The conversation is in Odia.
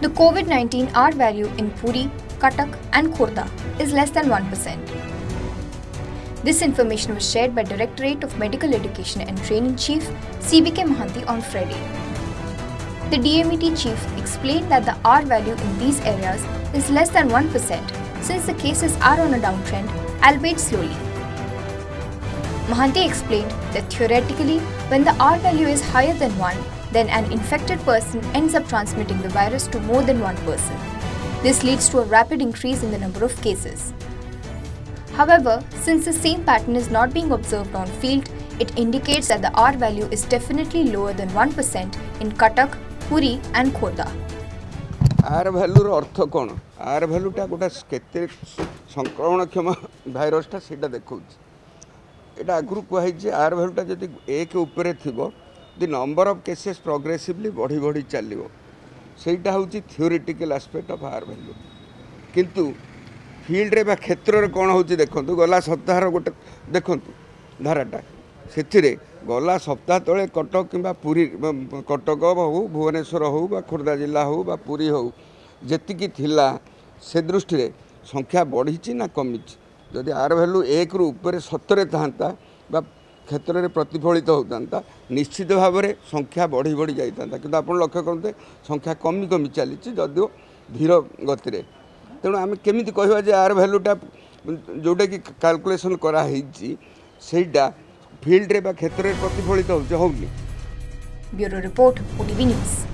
The COVID-19 R value in Puri, Katak and Khorda is less than 1%. This information was shared by Directorate of Medical Education and Training Chief CBK Mahanti on Friday. The DMET chief explained that the R value in these areas is less than 1% since the cases are on a downtrend, albeit slowly. Mahanti explained that theoretically, when the R value is higher than 1, then an infected person ends up transmitting the virus to more than one person. This leads to a rapid increase in the number of cases. However, since the same pattern is not being observed on field, it indicates that the R value is definitely lower than 1% in Katak, Puri and Khoda. R value অর্থ R ভ্যালুটা গোটা কেতে সংক্রমণক্ষম ଏଇଟା ଆଗରୁ କୁହାହେଇଛି ଆର୍ ଭାଲ୍ୟୁଟା ଯଦି ଏକ ଉପରେ ଥିବ the number of cases progressively ବଢ଼ି ବଢ଼ି ଚାଲିବ ସେଇଟା ହେଉଛି theoretical aspect of R value କିନ୍ତୁ ଫିଲ୍ଡରେ ବା କ୍ଷେତ୍ରରେ କ'ଣ ହେଉଛି ଦେଖନ୍ତୁ ଗଲା ସପ୍ତାହର ଗୋଟେ ଦେଖନ୍ତୁ ଧାରାଟା ସେଥିରେ ଗଲା ସପ୍ତାହ ତଳେ କଟକ କିମ୍ବା ପୁରୀ କଟକ ହଉ ଭୁବନେଶ୍ୱର ହଉ ବା ଖୋର୍ଦ୍ଧା ଜିଲ୍ଲା ହଉ ବା ପୁରୀ ହଉ ଯେତିକି ଥିଲା ସେ ଦୃଷ୍ଟିରେ ସଂଖ୍ୟା ବଢ଼ିଛି ନା କମିଛି ଯଦି ଆର ଭାଲ୍ୟୁ ଏକରୁ ଉପରେ ସତରେ ଥାଆନ୍ତା ବା କ୍ଷେତ୍ରରେ ପ୍ରତିଫଳିତ ହେଉଥାନ୍ତା ନିଶ୍ଚିତ ଭାବରେ ସଂଖ୍ୟା ବଢ଼ି ବଢ଼ି ଯାଇଥାନ୍ତା କିନ୍ତୁ ଆପଣ ଲକ୍ଷ୍ୟ କରନ୍ତେ ସଂଖ୍ୟା କମି କମି ଚାଲିଛି ଯଦିଓ ଧୀର ଗତିରେ ତେଣୁ ଆମେ କେମିତି କହିବା ଯେ ଆର ଭାଲ୍ୟୁଟା ଯେଉଁଟାକି କାଲକୁଲେସନ୍ କରାହେଇଛି ସେଇଟା ଫିଲ୍ଡରେ ବା କ୍ଷେତ୍ରରେ ପ୍ରତିଫଳିତ ହେଉଛି ହେଉନି ବ୍ୟୁରୋ